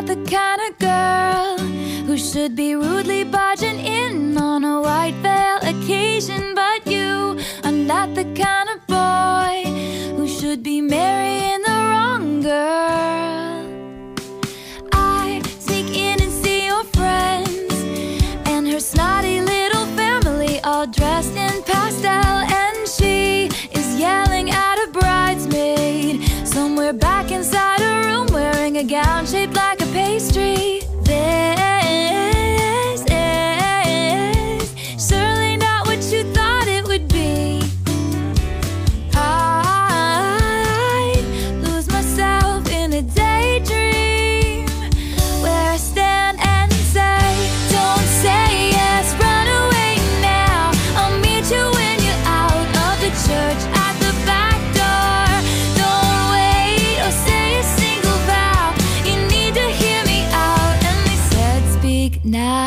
not the kind of girl who should be rudely barging in on a white veil occasion. But you are not the kind of boy who should be marrying the wrong girl. I sneak in and see your friends and her snotty little family all dressed in pastel, and she is yelling at a bridesmaid somewhere back inside a room wearing a gown.